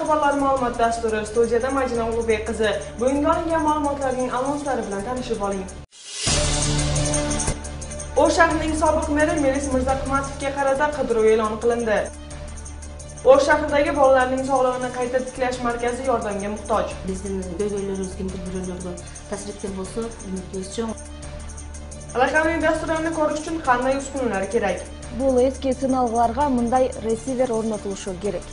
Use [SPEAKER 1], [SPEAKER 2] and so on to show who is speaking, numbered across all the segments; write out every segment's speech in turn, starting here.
[SPEAKER 1] xabarlar ma'lumot dasturi studiyada Majina Ulug'bek qizi. Bugungi olingan ma'lumotlarning anonslari bilan tanishib oling. O'sh shahrining sobiq meri Melis Mirzahmatovga qarata qidiruv e'lon qilindi. O'sh shahridagi bolalarning sog'lig'ini qayta tiklash markazi yordamga muhtoj.
[SPEAKER 2] көйгөйлөрүбүз кимдир бирөөлөргө таасир эткен болсо үмүтүбүз чоң
[SPEAKER 1] Raqamli dasturlarni ko'rish uchun qanday uskunalar kerak?
[SPEAKER 3] Бул эски сыналгыларга мындай ресивер орнотулушу керек.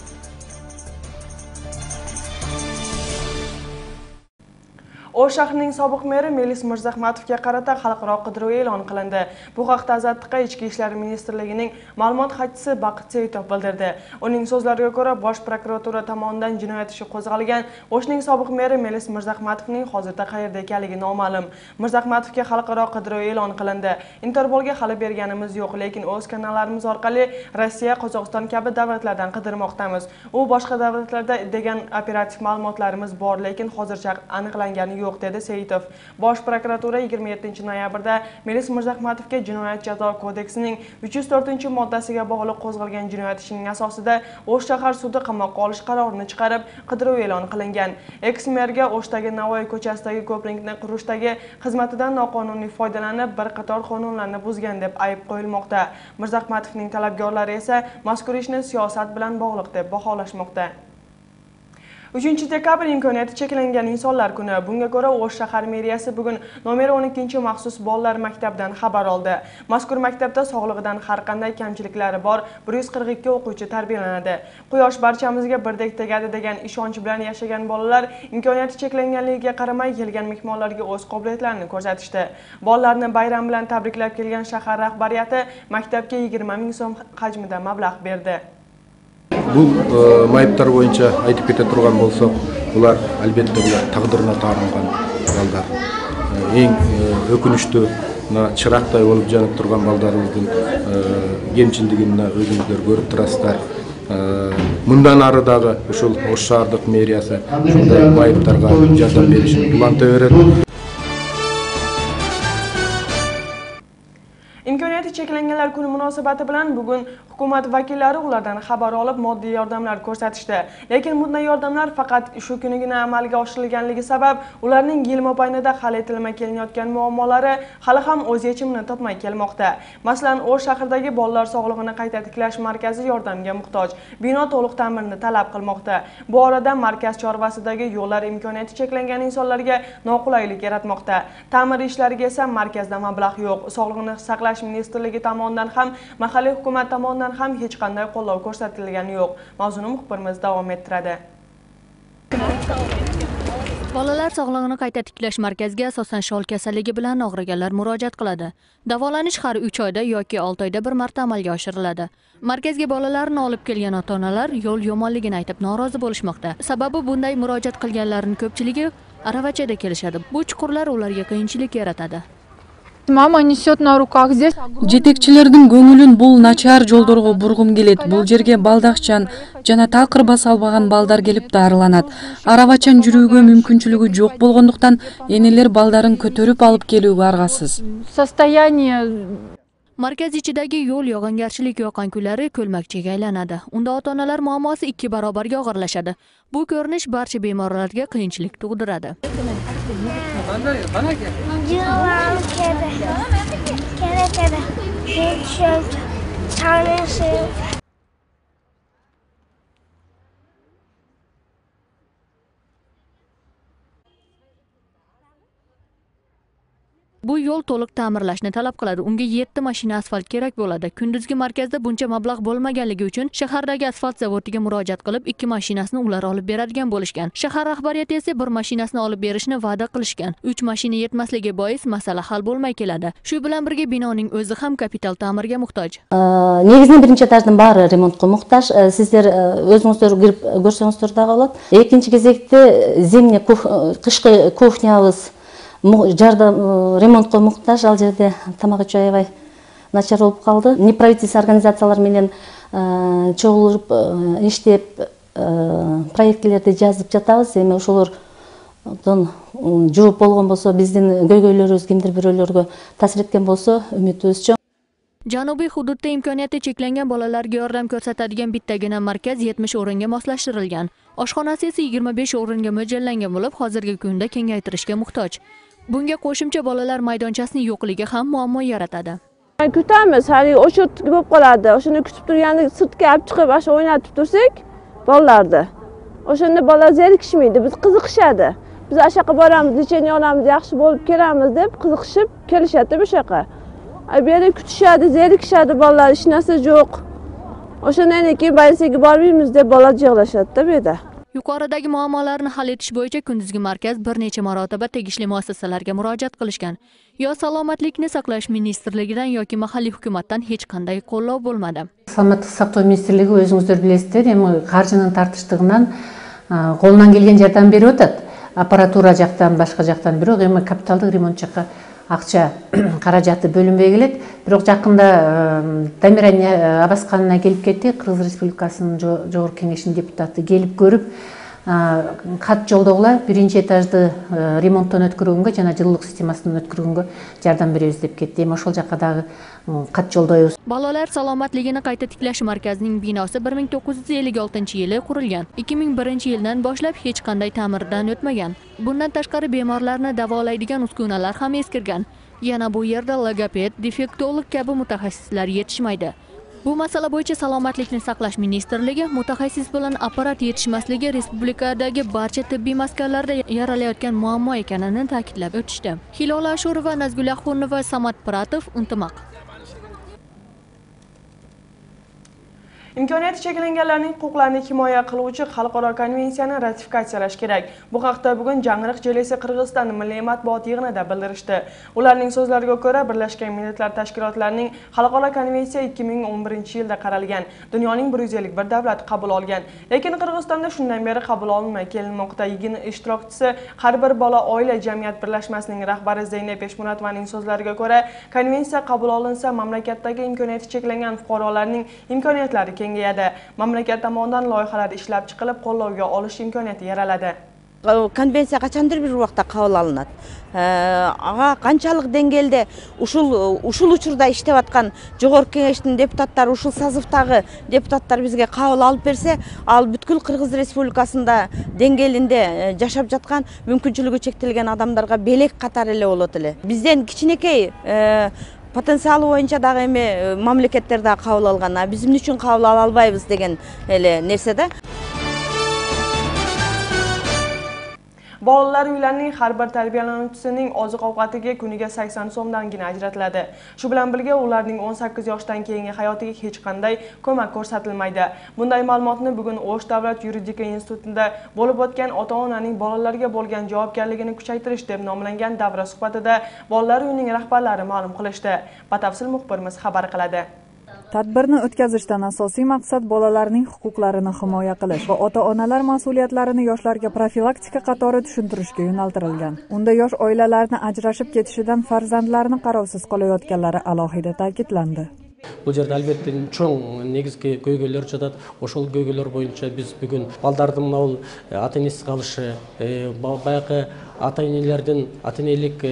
[SPEAKER 1] O'sh shahrining sobiq meri Melis Mirzahmatovga qarata xalqaro qidiruv e'lon qilindi. Bu haqda Azadliqqa Ichki ishlar ministrligining ma'lumot xatchisi Baqit Seyitov bildirdi. Uning so'zlariga ko'ra, Bosh prokuratura tomonidan jinoyat ishi qo'zg'algan O'shning sobiq meri Melis Mirzahmatovning hozirda qayerda ekanligi noma'lum. Mirzahmatovga xalqaro qidiruv e'lon qilindi. Interpolga hali berganimiz yo'q, lekin o'z kanallarimiz orqali Rossiya, Qozog'iston kabi davlatlardan qidirmoqdamiz. U boshqa davlatlarda degan operativ ma'lumotlarimiz bor, lekin hozircha aniqlangani yo'q. Yo'q dedi Seyitov. Bosh prokuratura 27 noyabrda Melis Mirzahmatovga jinoyat jazo kodeksining 304-moddasiga bog'liq qo'zg'algan jinoyat ishining asosida O'sh shahar sudi qamoqqa olish qarorini chiqarib, qidiruv e'lon qilingan. Eks-merga O'shdagi Navoiy ko'chasidagi ko'prikni qurishdagi xizmatidan noqonuniy foydalanib, bir qator qonunlarni buzgan deb ayb qo'yilmoqda. Mirzahmatovning talabgorlari esa mazkur ishni siyosat bilan bog'liq deb baholashmoqda. 3 dekabr imkoniyati cheklangan insonlar kuni. Bunga ko'ra O'sh shahar meriyasi bugun nomer 12 maxsus bolalar maktabidan xabar oldi. Mazkur maktabda sog'lig'idan har qanday kamchiliklari bor 142 o'quvchi tarbiyalanadi. Quyosh barchamizga birdek tegadi degan ishonch bilan yashagan bolalar imkoniyati cheklanganligiga qaramay kelgan mehmonlarga o'z qobiliyatlarini ko'rsatishdi. Bolalarni bayram bilan tabriklab kelgan shahar rahbariyati maktabga 20 ming so'm hajmida mablag' berdi.
[SPEAKER 4] Бул майыптар боюнча айтып кете турган болсок булар албетте булар тагдырына таарынган балдар. Эң өкүнүчтүү мына чырактай болуп жанып турган балдарыбыздын кемчиндигин мына өзүңүздөр көрүп турасыздар. Мындан ары дагы ушул ош шаардык мэриясы ушундай майыптарга жардам беришин уланта берет
[SPEAKER 1] cheklanganlar kuni munosabati bilan bugun hukumat vakillari ulardan xabar olib moddiy yordamlar ko'rsatishdi. Lekin bunday yordamlar faqat shu kunigina amalga oshirilganligi sabab ularning yil mobaynida hal etilmay kelinayotgan muammolari hali ham o'z yechimini topmay kelmoqda. Masalan o'sh shahridagi bolalar sog'lig'ini qayta tiklash markazi yordamga muhtoj. Bino to'liq ta'mirni talab qilmoqda. Bu orada markaz chorvasidagi yo'llar imkoniyati cheklangan insonlarga noqulaylik yaratmoqda. Ta'mir ishlariga esa markazda mablag' yo'q. Sog'liqni saqlash ministrligi tomonidan ham mahalliy hukumat tomonidan ham hech qanday qo'llov ko'rsatilgani yo'q. Mavzuni muxbirimiz davom ettiradi.
[SPEAKER 5] Bolalar sog'lig'ini qayta tiklash markaziga asosan shol kasalligi bilan og'riganlar murojaat qiladi. Davolanish har uch oyda yoki olti oyda bir marta amalga oshiriladi. Markazga bolalarini olib kelgan ota onalar yo'l yomonligini aytib norozi bo'lishmoqda. Sababi bunday murojaat qilganlarning ko'pchiligi aravachada kelishadi. Bu chuqurlar ularga qiyinchilik yaratadi.
[SPEAKER 6] Мама несет на руках. Здесь
[SPEAKER 7] жетекчилердин көңүлүн бул начар жолдорго бургум келет бул жерге балдакчан жана такыр баса албаган балдар келип дарыланат арабачан жүрүүгө мүмкүнчүлүгү жок болгондуктан энелер балдарын көтөрүп алып келүүгө аргасыз
[SPEAKER 6] состояние
[SPEAKER 5] markaz ichidagi yo'l yog'ingarchilik yoqqan kunlari ko'lmakchaga aylanadi. Unda ota onalar muammosi ikki barobarga og'irlashadi. Bu ko'rinish barcha bemorlarga qiyinchilik tug'diradi.
[SPEAKER 8] Juwan kere, kere. Kere, genç Tanrı'nın
[SPEAKER 5] bu yo'l to'liq ta'mirlashni talab qiladi. Unga yetti mashina asfalt kerak bo'ladi. Kunduzgi markazda buncha mablag' bo'lmaganligi uchun shahardagi asfalt zavodiga murojaat qilib ikki mashinasini ular olib beradigan bo'lishgan. Shahar rahbariyati esa bir mashinasini olib berishni va'da qilishgan. Uch mashina yetmasligi bois masala hal bo'lmay keladi. Shu bilan birga binoning o'zi ham kapital ta'mirga muhtoj.
[SPEAKER 2] Негизинен биринчи этаждын баары ремонтқа мұқтаж сіздер өзіңіздер кіріп көрсеңіздер дағы болады екінші кезекте зимний қышқы кухнябыз жардам ремонтко муктаж ал жерде тамак ичүү аябай начар болуп калды неправительственный организациялар менен чогулуп иштеп проектилерди жазып жатабыз эми ошолордон жооп болгон болсо биздин көйгөйлөрүбүз кимдир бирөөлөргө таасир эткен болсо үмүтүбүз чоң.
[SPEAKER 5] Janubiy hududda imkoniyati cheklangan bolalarga yordam ko'rsatadigan bittagina markaz 70 o'ringa moslashtirilgan oshxonasi esa 25 o'ringa mo'ljallangan bo'lib hozirgi kunda kengaytirishga muhtoj bunga qo'shimcha bolalar maydonchasining yo'qligi ham muammo yaratadi.
[SPEAKER 9] Kutamiz haligi o'sha bo'lib qoladi. O'shani kutib turganda sirtga olib chiqib ana o'ynatib tursak bolalarni. O'shanda bolalar zerikishmaydi biz qiziqishadi. Biz ana yoqqa boramiz lechение olamiz yaxshi bo'lib kelamiz deb qiziqishib kelishadi bu yoqqa bu yerda kutishadi zerikishadi bolalar hech narsa yo'q. O'shandan keyin больницаga bormaymiz deb bolalar yig'lashadida bu yerda
[SPEAKER 5] yuqoridagi muammolarni hal etish bo'yicha kunduzgi markaz bir necha marotaba tegishli muassasalarga murojaat qilishgan. Yo salomatlikni saqlash ministrligidan yoki mahalliy hukumatdan hech qanday qo'llov bo'lmadi.
[SPEAKER 10] Salomatlik сактоо министрлиги өзүңүздөр билесиздер эми каржынын тартыштыгынан колунан келген жардам берип атат аппаратура жактан башка жактан бирок эми капиталдык ремонт жакка акча каражаты бөлүнбөй келет. Бирок жакында дамир абасканына келип кетти. Кыргыз республикасынын жогорку кеңешинин депутаты келип көрүп кат жолдогула биринчи этажды ремонттон өткөргөнгө жана жылуулук системасынан өткөргөнгө жардам беребиз деп кетти эми ошол жака дагы кат жолдойбуз
[SPEAKER 5] балалар саламаттыгын кайта тиклеш марказынын бинасы бир миң токуз жүз элүү алтынчы жылы курулган эки миң биринчи жылдан баштап эч кандай тамирдан өтмөгөн bundan tashqari bemorlarni davolaydigan ускуналар ham эскирген yana bu жерде логопед defektolog kabi мутахассислар yetishmaydi. Bu masala bo'yicha salomatlikni saqlash ministrligi mutaxassis bilan apparat yetishmasligi respublikadagi barcha tibbiy maskanlarda yaralayotgan muammo ekanini ta'kidlab o'tishdi. Hilola ashurova nazgul axunova samat piratov intimaq
[SPEAKER 1] imkoniyati cheklanganlarning huquqlarini himoya qiluvchi xalqaro konvensiyani ratifikatsiyalash kerak. Bu haqda bugun jangriq jelesi qirg'iziston milliy matbuot yig'inida bildirishdi. Ularning so'zlariga ko'ra birlashgan millatlar tashkilotlarining xalqaro konvensiya 2011 yilda qaralgan. Dunyoning 151 davlat qabul olgan. Lekin qirg'izistonda shundan beri qabul olinmay kelinmoqda yig'in ishtirokchisi har bir bola oila jamiyat birlashmasining rahbari zaynab eshmuratovaning so'zlariga ko'ra konvensiya qabul olinsa mamlakatdagi imkoniyati cheklangan fuqarolarning imkoniyatlari kengayadi mamlakat tomonidan loyihalar ishlab chiqilib qo'llovga olish imkoniyati yaraladi.
[SPEAKER 11] Конвенция качандыр бир убакта кабыл алынат ага канчалык деңгээлде ушул ушул учурда иштеп аткан жогорку кеңештин депутаттары ушул созывдагы депутаттар бизге кабыл алып берсе ал бүткүл кыргыз республикасында деңгээлинде жашап жаткан мүмкүнчүлүгү чектелген адамдарга белек катары эле болот эле бизден кичинекей потенциалы боюнча дагы эми мамлекеттер дагы кабыл алган а биз эмне үчүн кабыл ала албайбыз деген эле нерсе да.
[SPEAKER 1] Bolalar uylarining har bir tarbiyalanuvchisining oziq ovqatiga kuniga 80 so'mdangina ajratiladi. Shu bilan birga ularning 18 yoshdan keyingi hayotiga hech qanday ko'mak ko'rsatilmaydi. Bunday ma'lumotni bugun o'sh davlat yuridika institutida bo'lib o'tgan ota onaning bolalarga bo'lgan javobgarligini kuchaytirish deb nomlangan davra suhbatida bolalar uyining rahbarlari ma'lum qilishdi. Batafsil muxbirimiz xabar qiladi.
[SPEAKER 12] Tadbirni o'tkazishdan asosiy maqsad bolalarning huquqlarini himoya qilish va ota onalar mas'uliyatlarini yoshlarga profilaktika qatori tushuntirishga yo'naltirilgan. Unda yosh oilalarni ajrashib ketishidan farzandlarini qarovsiz qolayotganlari alohida ta'kidlandi.
[SPEAKER 13] Бул жерде албетте чоң негизги көйгөйлөр жатат ошол көйгөйлөр боюнча биз бүгүн балдардын мына бул ата энесиз калышы баягы ата энелердин ата энелик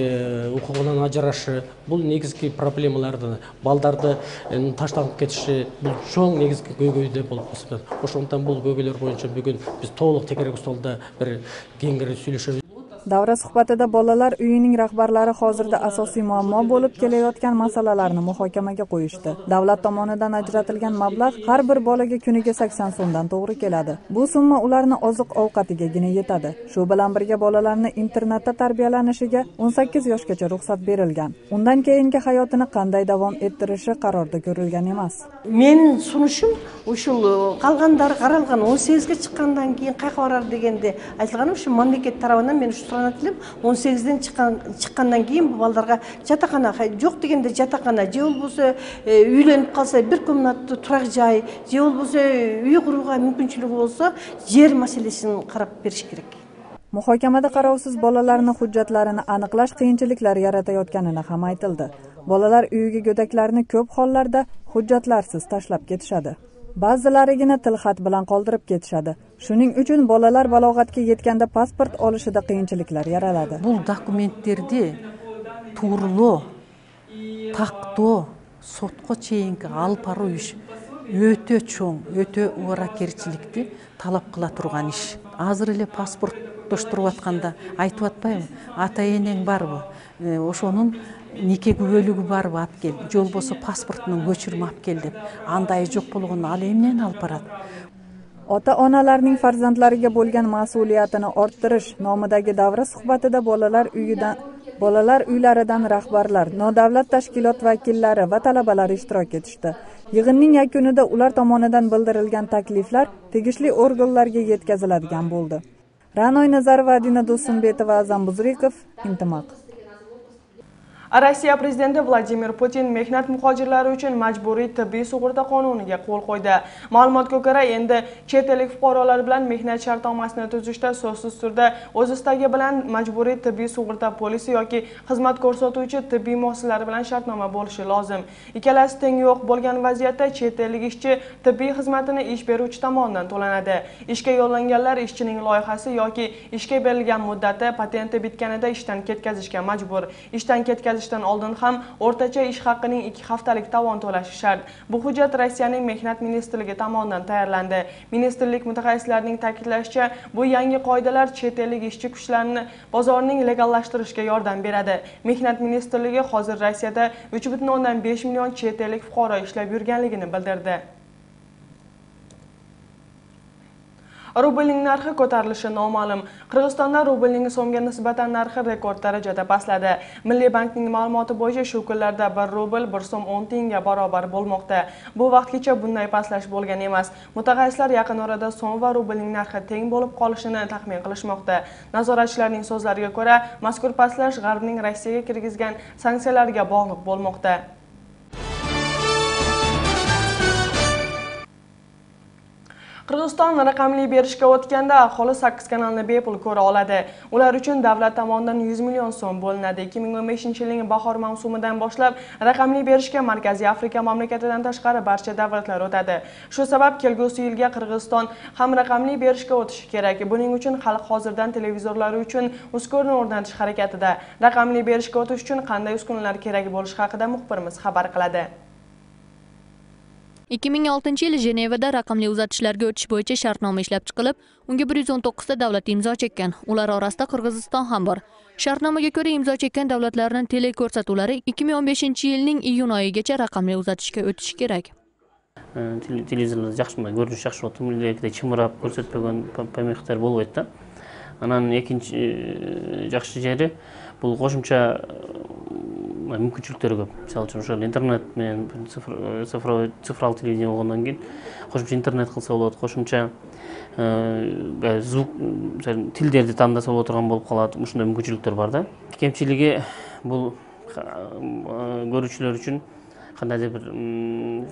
[SPEAKER 13] укугунан ажырашы бул негизги проблемаларды балдарды ташталып кетиши бул чоң негизги көйгөй деп болуп эсептелет ошондуктан бул көйгөйлөр боюнча бүгүн биз толук текерек столдо бир кеңири сүйлөшөбүз
[SPEAKER 12] davra suhbatida bolalar uyining rahbarlari hozirda asosiy muammo bo'lib kelayotgan masalalarni muhokamaga qo'yishdi. Davlat tomonidan ajratilgan mablag' har bir bolaga kuniga sakson so'mdan to'g'ri keladi. Bu summa ularni oziq ovqatigagina yetadi. Shu bilan birga bolalarni internatda tarbiyalanishiga o'n sakkiz yoshgacha ruxsat berilgan. Undan keyingi hayotini qanday davom ettirishi qarorda ko'rilgan emas.
[SPEAKER 14] Менин sunishim ушул калгандары каралган он сегизге чыккандан кийин каяка барар дегенде айтылган ушу мамлекет тарабынан мен ушу суранат элем он сегизден чыккандан кийин бул балдарга жатакана жок дегенде жатақхана же болбосо үйленіп қалса бір комнатты тұрақ жай же болбосо үй құруға мүмкіншілігі болса жер мәселесін қарап беріш керек
[SPEAKER 12] muhokamada qarovsiz bolalarni hujjatlarini aniqlash qiyinchiliklar yaratayotganini ham aytildi. Bolalar uyiga go'daklarni ko'p hollarda hujjatlarsiz tashlab ketishadi. Ba'zilarigina tilxat bilan qoldirib ketishadi. Shuning uchun bolalar balog'atga yetganda pasport olishida qiyinchiliklar yaraladi.
[SPEAKER 15] Бул документтерди туурлоо тактоо сотко чейинки алып баруу иш өтө чоң өтө убаракерчиликти талап кыла турган иш азыр эле паспорттоштуруп атканда айтып атпайбы ата энең барбы ошонун нике күбөлүгү барбы алып кел же болбосо паспортунун көчүрмө алып кел деп. Андайы жок болгон ал эмнени алып барат
[SPEAKER 12] ota onalarning farzandlariga bo'lgan mas'uliyatini orttirish nomidagi davra suhbatida bolalar uyidan bolalar uylaridan rahbarlar nodavlat tashkilot vakillari va talabalar ishtirok etishdi yig'inning yakunida ular tomonidan bildirilgan takliflar tegishli organlarga yetkaziladigan bo'ldi ra'noy nazarova adina do'stunbetova azam buzrikov intimaq
[SPEAKER 1] rossiya prezidenti vladimir putin mehnat muhojirlari uchun majburiy tibbiy sug'urta qonuniga qo'l qo'ydi. Ma'lumotga ko'ra endi chet ellik fuqarolar bilan mehnat shartnomasini tuzishda so'zsiz turda o'z istagi bilan majburiy tibbiy sug'urta polisi yoki xizmat ko'rsatuvchi tibbiy muassasalari bilan shartnoma bo'lishi lozim. Ikkalasi teng yo'q bo'lgan vaziyatda chet ellik ishchi tibbiy xizmatini ish beruvchi tomonidan to'lanadi. Ishga yo'llanganlar ishchining loyihasi yoki ishga berilgan muddati patenti bitganida ishdan ketkazishga majbur. Ishdan ketkazish ketkazishdan oldin ham o'rtacha ish haqining ikki haftalik tovon to'lashi shart bu hujjat rossiyaning mehnat ministrligi tomonidan tayyorlandi. Ministrlik mutaxassislarining ta'kidlashicha bu yangi qoidalar chet ellik ishchi kuchlarini bozorning legallashtirishga yordam beradi. Mehnat ministrligi hozir rossiyada uch butun o'ndan besh million chet ellik fuqaro ishlab yurganligini bildirdi. Rublning narxi ko'tarilishi noma'lum. Qirg'izistonda rublning so'mga nisbatan narxi rekord darajada pastladi. Milliy bankning ma'lumoti bo'yicha shu kunlarda bir rubl bir so'm o'n tiyinga barobar bo'lmoqda. Bu vaqtgacha bunday pastlash bo'lgan emas. Mutaxassislar yaqin orada so'm va rublning narxi teng bo'lib qolishini taxmin qilishmoqda. Nazoratchilarning so'zlariga ko'ra mazkur pastlash g'arbning rossiyaga kirgizgan sanksiyalarga bog'liq bo'lmoqda. Qirg'iziston raqamli berishga o'tganda aholi 8 kanalni bepul ko'ra oladi. Ular uchun davlat tomonidan 100 million so'm bo'linadi. 2015 yilning bahor mavsumidan boshlab raqamli berishga markaziy afrika mamlakatidan tashqari barcha davlatlar o'tadi. Shu sabab kelgusi yilga qirg'iziston ham raqamli berishga o'tishi kerak. Buning uchun xalq hozirdan televizorlari uchun uskunani o'rnatish harakatida. Raqamli berishga o'tish uchun qanday uskunalar kerak bo'lishi haqida muxbirimiz xabar qiladi.
[SPEAKER 5] Ikki ming oltinchi yili Jenevada raqamli uzatishlarga o'tish bo'yicha shartnoma ishlab chiqilib, unga bir yuz o'n to'qqizta davlat imzo chekkan. Ular orasida Qirg'iziston ham bor. Shartnomaga ko'ra imzo chekkan davlatlarni teleko'rsatuvlari ikki ming o'n beshinchi yilning iyun oyigacha raqamli uzatishga o'tishi kerak.
[SPEAKER 16] телевизорлордо жакшы мына көрүнүш жакшы болуп атты элек чымырап көрсөтпөгөн помехтер болбойт да анан экинчи жакшы жери бул кошумча мүмкүнчүлүктөрү көп. Мисалы үчүн ошол интернет менен цифровой цифрлық телевидение болгондон кийин кошумча интернет кылса болот кошумча звук тилдерди тандаса боло турган болуп калат. Ушундай мүмкүнчүлүктөр бар да. Кемчилиги бул көрүүчүлөр үчүн кандайдыр бир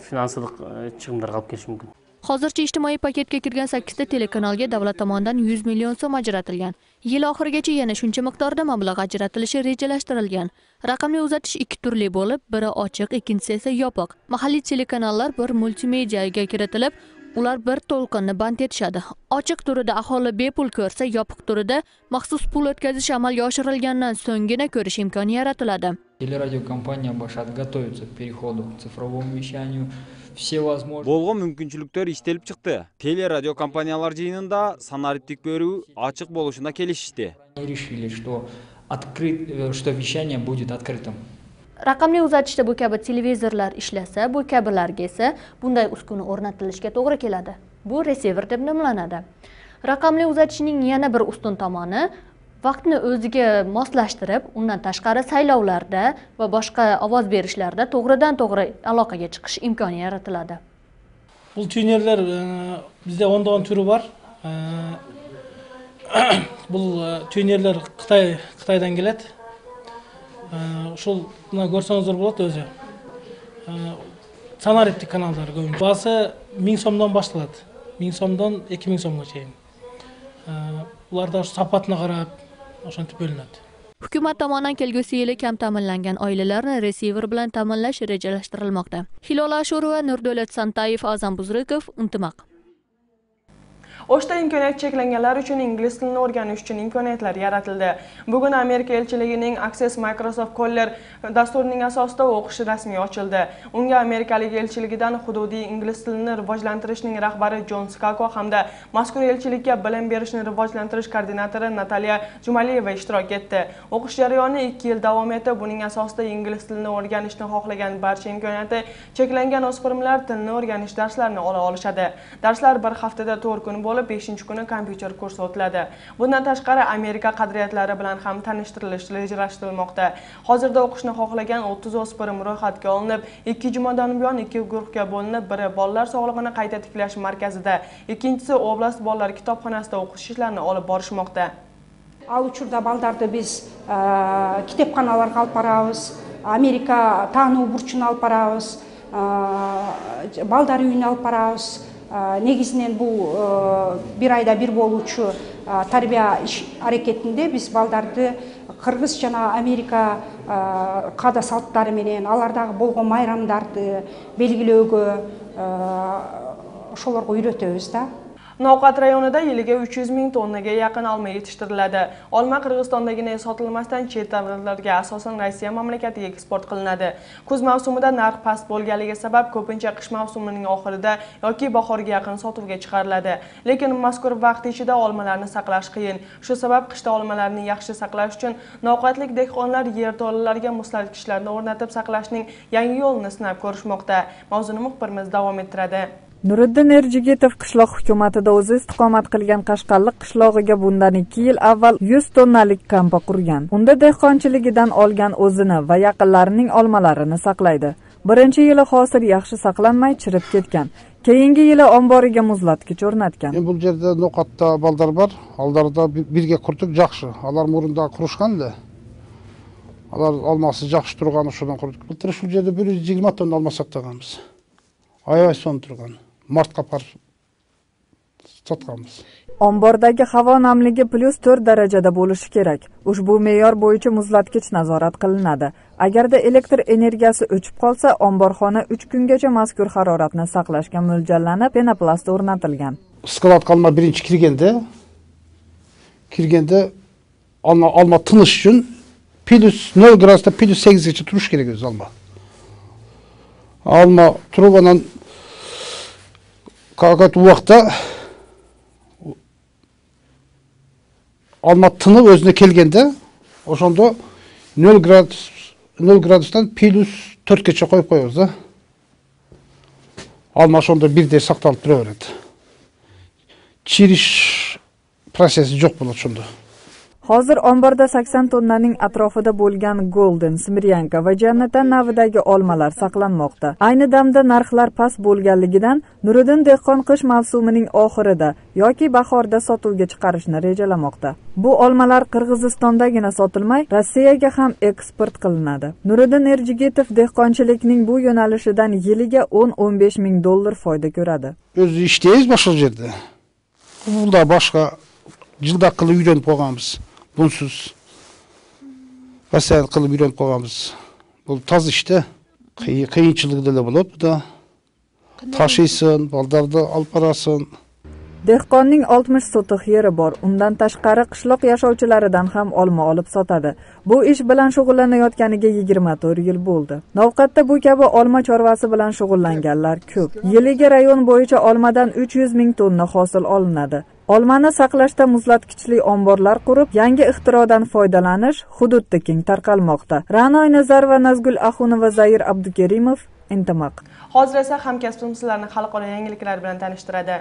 [SPEAKER 16] финансылык чыгымдарга алып келиши мүмкүн
[SPEAKER 5] hozircha ijtimoiy paketga kirgan 8 ta telekanalga davlat tomonidan 100 million so'm ajratilgan. Yil oxirigacha yana shuncha miqdorda mablag' ajratilishi rejalashtirilgan. Raqamli uzatish ikki turli bo'lib biri ochiq ikkinchisi esa yopiq. Mahalliy telekanallar bir multimediaga kiritilib ular bir to'lqinni band etishadi. Ochiq turida aholi bepul ko'rsa yopiq turida maxsus pul o'tkazish amalga oshirilgandan so'nggina ko'rish imkoni yaratiladi.
[SPEAKER 17] Телерадиокомпания башат готовиться к переходу к цифровому вещанию все возможные
[SPEAKER 18] болгон мүмкүнчүлүктөр иштелип чыкты теле радио компаниялар жыйынында санариптик берүү ачык болушуна келишишти
[SPEAKER 17] решили что открыт что вещание будет открытым
[SPEAKER 5] raqamli uzatishda bu kabi televizorlar ishlasa bu kabilarga esa bunday uskuna o'rnatilishiga to'g'ri keladi. Bu receiver deb nomlanadi. Raqamli uzatishning yana bir ustun tomoni vaqtni o'ziga moslashtirib undan tashqari saylovlarda va boshqa ovoz berishlarda to'g'ridan to'g'ri aloqaga chiqish imkoni yaratiladi.
[SPEAKER 19] Бұл тюнерлер бізде ондаған түрі бар бұл тюнерлер қытай қытайдан келеді ушул мына көрсөңүздөр болот өзү э, санариптик каналдар көбүнчө баасы миң сомдон башталат миң сомдон эки миң сомго чейин э, буларда ушу сапатына карап ошентип бөлүнөт
[SPEAKER 5] hukumat tomonidan kelgusi yili kam ta'minlangan oilalarni receiver bilan ta'minlash rejalashtirilmoqda. Hilola ashurova nurdo'lat santayev azam buzrikov intimaq
[SPEAKER 1] o'shda imkoniyat cheklanganlar uchun ingliz tilini o'rganish uchun imkoniyatlar yaratildi. Bugun amerika elchiligining access microsoft Collar dasturining asosida o'qish rasmiy ochildi. Unga amerikalik elchiligidan hududiy ingliz tilini rivojlantirishning rahbari jon skako hamda mazkur elchilikka bilim berishni rivojlantirish koordinatori natalya jumaliyeva ishtirok etdi. O'qish jarayoni 2 yil davom etib buning asosida ingliz tilini o'rganishni xohlagan barcha imkoniyati cheklangan o'spirimlar tilni o'rganish darslarini ola olishadi. Darslar bir haftada 4 kun bo'lib beshinchi kuni kompyuter kursi o'tiladi. Bundan tashqari amerika qadriyatlari bilan ham tanishtirilish rejalashtirilmoqda. Hozirda o'qishni xohlagan o'ttiz o'spirim ro'yxatga olinib ikki jumadan buyon ikki guruhga bo'linib biri bolalar sog'lig'ini qayta tiklash markazida ikkinchisi oblast bolalar kitobxonasida o'qish ishlarini olib borishmoqda.
[SPEAKER 20] Ал учурда балдарды биз китепканаларга алып барабыз америка таануу бурчуна алып барабыз балдар үйүнө алып барабыз негизинен бул бир айда бир болуучу тарбия иш аракетинде биз балдарды кыргыз жана америка каада салттары менен алардагы болгон майрамдарды белгилөөгө ошолорго үйрөтөбүз да.
[SPEAKER 1] Noqat rayonida yiliga 300 ming tonnaga yaqin olma yetishtiriladi. Olma Qirg'izistondagina sotilmasdan chet davlatlarga asosan Rossiya mamlakatiga eksport qilinadi. Kuz mavsumida narx past bo'lganligi sabab ko'pincha qish mavsumining oxirida yoki bahorga yaqin sotuvga chiqariladi. Lekin mazkur vaqt ichida olmalarni saqlash qiyin. Shu sabab qishda olmalarni yaxshi saqlash uchun noqatlik dehqonlar yerto'lalarga muzlatgichlarni o'rnatib saqlashning yangi yo'lini sinab ko'rishmoqda. Mavzuni muxbirimiz davom ettiradi.
[SPEAKER 12] Nuriddin erjigitov qishloq hukumatida o'zi istiqomat qilgan qashqarliq qishlog'iga bundan ikki yil avval yuz tonnalik kompa qurgan. Unda dehqonchiligidan olgan o'zini va yaqinlarining olmalarini saqlaydi. Birinchi yili hosil yaxshi saqlanmay chirib ketgan. Keyingi yili omboriga muzlatgich o'rnatgan.
[SPEAKER 21] Bu yerda no'qatda baldar bor. Aldarda birga qurdik жақсы алар мұрында құрышқанда алар алмасы жақсы тұрған ошодан құрдық былтыр ушул жерде бир жүз жыйырма тонна алма сактаганбыз аябай сонуп турган мартқа апарып сатканбыз
[SPEAKER 12] ombordagi havo namligi plyus to'rt darajada bo'lishi kerak. Ushbu me'yor bo'yicha muzlatgich nazorat qilinadi. Agarda elektr energiyasi o'chib qolsa omborxona uch kungacha mazkur haroratni saqlashga mo'ljallanib penoplast o'rnatilgan.
[SPEAKER 21] Складка алма биринчи киргенде киргенде алма алма тыныш үчүн плюс ноль градуста плюс сегизгече туруш керек өзү алма алма туруп анан какой-то убакта алма тынып өзүнө келгенде ошондо нөл градус нөл градустан плюс төрткече коюп коебуз да алма ошондо бирдей сакталып тура берет чириш процесси жок болот ошондо
[SPEAKER 12] hozir omborda sakson tonnaning atrofida bo'lgan golden smiryanka va jannatan navidagi olmalar saqlanmoqda. Ayni damda narxlar past bo'lganligidan nuriddin dehqon qish mavsumining oxirida yoki bahorda sotuvga chiqarishni rejalamoqda. Bu olmalar qirg'izistondagina sotilmay rossiyaga ham eksport qilinadi. Nuriddin erjigitov dehqonchilikning bu yo'nalishidan yiliga o'n o'n besh ming dollar foyda ko'radi.
[SPEAKER 21] Өзү ishlaymiz boshqa yerda. Bunda boshqa башка qilib uylanib qolganmiz. Үйрөнүп койгонбуз бул таза иш да кыйынчылыгы деле болот буда ташыйсың балдарды алып барасың
[SPEAKER 12] dehqonning oltmish sotix yeri bor. Undan tashqari qishloq yashovchilaridan ham olma olib sotadi. Bu ish bilan shug'ullanayotganiga yigirma to'rt yil bo'ldi. Novqatda bu kabi olma chorvasi bilan shug'ullanganlar ko'p. Yiliga rayon bo'yicha olmadan uch yuz ming tonna hosil olinadi olmani saqlashda muzlatgichli omborlar qurib yangi ixtirodan foydalanish hududda keng tarqalmoqda. Ra'noy nazarova nazgul axunova zair abdukerimov intimoq
[SPEAKER 1] hozir esa hamkasbim sizlarni xalqaro yangiliklar bilan tanishtiradi.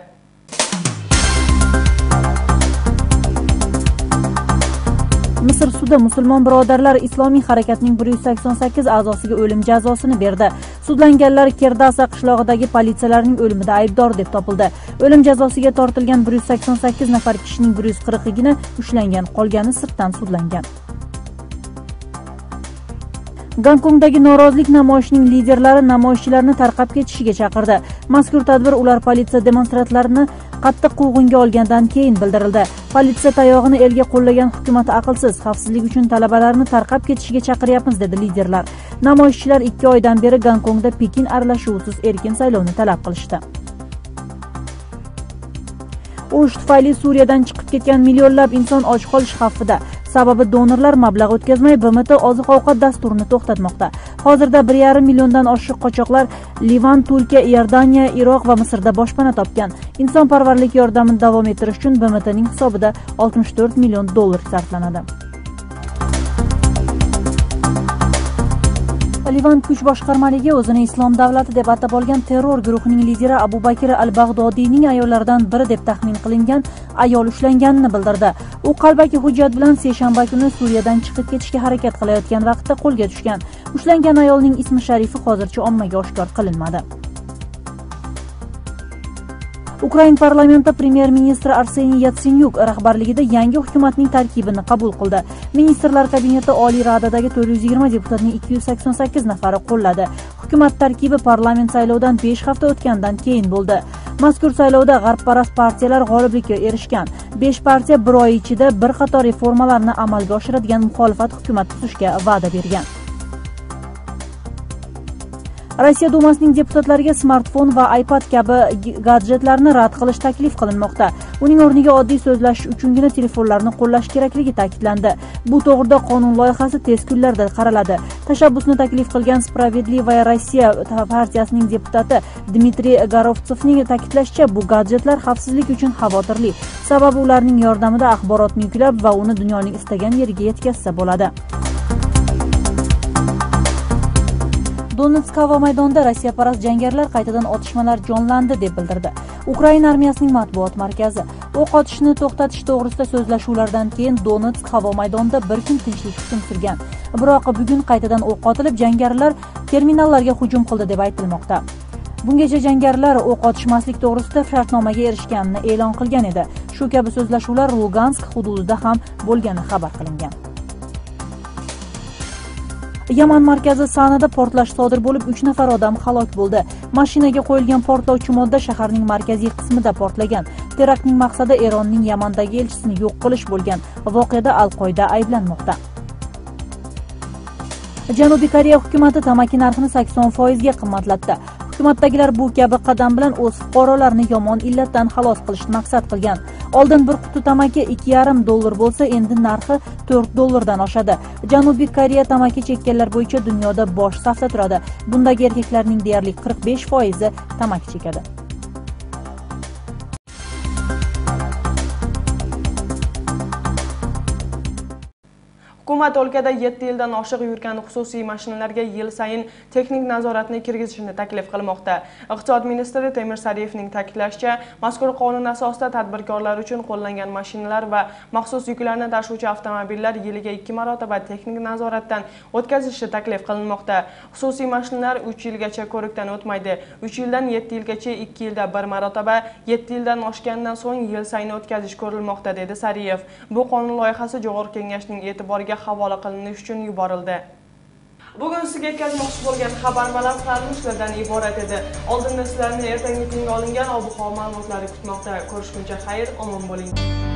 [SPEAKER 22] Misr sudi musulmon birodarlar islomiy harakatining bir yuz sakson sakkiz a'zosiga o'lim jazosini berdi. Sudlanganlar kerdasa qishlog'idagi politsiyalarning o'limida aybdor deb topildi. O'lim jazosiga tortilgan bir yuz sakson sakkiz nafar kishining bir yuz qirqigina ushlangan qolgani sirtdan sudlangan. Gonkongdagi norozilik namoyishining liderlari namoyishchilarni tarqab ketishiga chaqirdi. Mazkur tadbir ular politsiya demonstrantlarini qattiq quvg'inga olgandan keyin bildirildi. Politsiya tayog'ini elga qo'llagan hukumat aqlsiz xavfsizlik uchun talabalarni tarqab ketishiga chaqiryapmiz dedi liderlar. Namoyishchilar ikki oydan beri gonkongda pekin aralashuvisiz erkin saylovni talab qilishdi. Urush tufayli suriyadan chiqib ketgan millionlab inson och qolish xavfida. Sababi donorlar mablag' o'tkazmay bmt oziq ovqat dasturini to'xtatmoqda. Hozirda bir yarim milliondan oshiq qochoqlar livan turkiya iordaniya iroq va misrda boshpana topgan. Insonparvarlik yordamini davom ettirish uchun bmtning hisobida oltmish to'rt million dollar sarflanadi. Livan kuch boshqarmaligi o'zini islom davlati deb atab olgan terror guruhining lideri abu bakr al bag'dodiyning ayollaridan biri deb taxmin qilingan ayol ushlanganini bildirdi. U qalbaki hujjat bilan seshanba kuni suriyadan chiqib ketishga harakat qilayotgan vaqtda qo'lga tushgan. Ushlangan ayolning ismi sharifi hozircha ommaga oshkor qilinmadi. Ukrain parlamenti premyer ministri arseniy yatsenyuk rahbarligida yangi hukumatning tarkibini qabul qildi. Ministrlar kabineti oliy radadagi to'rt yuz yigirma deputatning ikki yuz sakson sakkiz nafari qo'lladi. Hukumat tarkibi parlament saylovidan besh hafta o'tgandan keyin bo'ldi. Mazkur saylovda g'arbparast partiyalar g'oliblikka erishgan. Besh partiya bir oy ichida bir qator reformalarni amalga oshiradigan muxolifat hukumat tuzishga va'da bergan. Rossiya dumasining deputatlariga smartfon va ipad kabi gadjetlarni rad qilish taklif qilinmoqda. Uning o'rniga oddiy so'zlashish uchungina telefonlarni qo'llash kerakligi ta'kidlandi. Bu to'g'rida qonun loyihasi tez kunlarda qaraladi. Tashabbusni taklif qilgan spravedlivaya rossiya partiyasining deputati dmitriy garovtsevning ta'kidlashicha bu gadjetlar xavfsizlik uchun xavotirli. Sababi ularning yordamida axborotni yuklab va uni dunyoning istagan yeriga yetkazsa bo'ladi. Donetsk havo maydonida rossiyaparast jangarilar qaytadan otishmalar jonlandi deb bildirdi. Ukraina armiyasining matbuot markazi. O'q otishni to'xtatish to'g'risida so'zlashuvlardan keyin donetsk havo maydonida bir kun tinchlik hukm surgan. Biroq bugun qaytadan o'q otilib jangarilar terminallarga hujum qildi deb aytilmoqda. Bungacha jangarilar o'q otishmaslik to'g'risida shartnomaga erishganini e'lon qilgan edi. Shu kabi so'zlashuvlar lugansk hududida ham bo'lgani xabar qilingan. Yaman markazi sanada portlash sodir bo'lib uch nafar odam halok bo'ldi. Mashinaga qo'yilgan portlovchi modda shaharning markaziy qismida portlagan. Teraktning maqsadi eronning yamandagi elchisini yo'q qilish bo'lgan. Voqeada al qoida ayblanmoqda. Janubiy koreya hukumati tamaki narxini sakson foizga qimmatlatdi. Hukumatdagilar bu kabi qadam bilan o'z fuqarolarini yomon illatdan xalos qilishni maqsad qilgan. Oldin bir quti tamaki ikki yarim dollar bo'lsa endi narxi to'rt dollardan oshadi. Janubiy koreya tamaki chekkanlar bo'yicha dunyoda bosh safda turadi. Bundagi erkaklarning deyarli qirq besh foizi tamaki chekadi.
[SPEAKER 1] Hukumat o'lkada 7 yildan oshiq yurgan xususiy mashinalarga yil sayin texnik nazoratni kirgizishni taklif qilmoqda. Iqtisod ministri temir sariyevning ta'kidlashicha mazkur qonun asosida tadbirkorlar uchun qo'llangan mashinalar va maxsus yuklarni tashuvchi avtomobillar yiliga 2 marotaba texnik nazoratdan o'tkazilishi taklif qilinmoqda. Xususiy mashinalar 3 yilgacha ko'rikdan o'tmaydi. 3 yildan 7 yilgacha 2 yilda bir marotaba 7 yildan oshgandan so'ng yil sayin o'tkazish ko'rilmoqda dedi sariyev. Bu qonun loyihasi jo'g'or kengashning e'tiboriga havola qilinish uchun yuborildi. Bugun sizga yetkazmoqchi bo'lgan xabar balandlarimiz shulardan iborat edi. Oldinda sizlarni ertangi kunga olingan ob havo ma'lumotlari kutmoqda. Ko'rishguncha xayr omon bo'ling.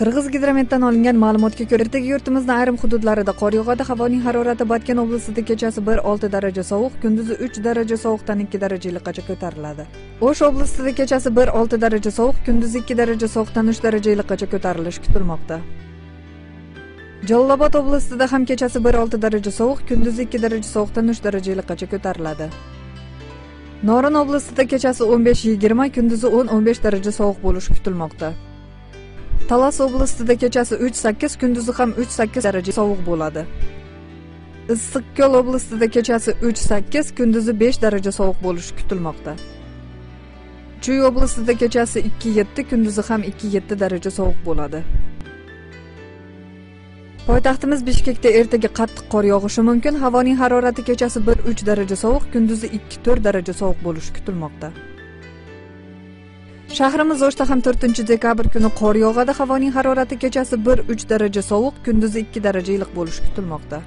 [SPEAKER 12] Qirg'iz gidrometdan olingan ma'lumotga ko'ra ertaga yurtimizning ayrim hududlarida qor yog'adi havoning harorati botken oblasida kechasi bir olti daraja sovuq kunduzi uch daraja sovuqdan ikki daraja iliqqacha ko'tariladi? O'sh oblastida kechasi bir olti daraja sovuq kunduzi ikki daraja sovuqdan uch daraja iliqqacha ko'tarilishi kutilmoqda. Jalolobod oblastida ham kechasi bir olti daraja sovuq kunduzi ikki daraja sovuqdan uch daraja iliqqacha ko'tariladi? Norin oblastida kechasi o'n besh yigirma kunduzi o'n o'n besh daraja sovuq bo'lishi kutilmoqda. Talas oblastida kechasi uch sakkiz kunduzi ham uch sakkiz daraja sovuq bo'ladi. Issiqko'l oblastida kechasi uch sakkiz kunduzi besh daraja sovuq bo'lishi kutilmoqda. Chuy oblastida kechasi ikki yetti kunduzi ham ikki yetti daraja sovuq bo'ladi. Poytaxtimiz bishkekda ertaga qattiq qor yog'ishi mumkin. Havoning harorati kechasi bir uch daraja sovuq kunduzi ikki to'rt daraja sovuq bo'lishi kutilmoqda. Shahrimiz o'shda ham to'rtinchi dekabr kuni qor yog'adi. Havoning harorati kechasi bir uch daraja sovuq kunduzi ikki daraja iliq bo'lishi kutilmoqda.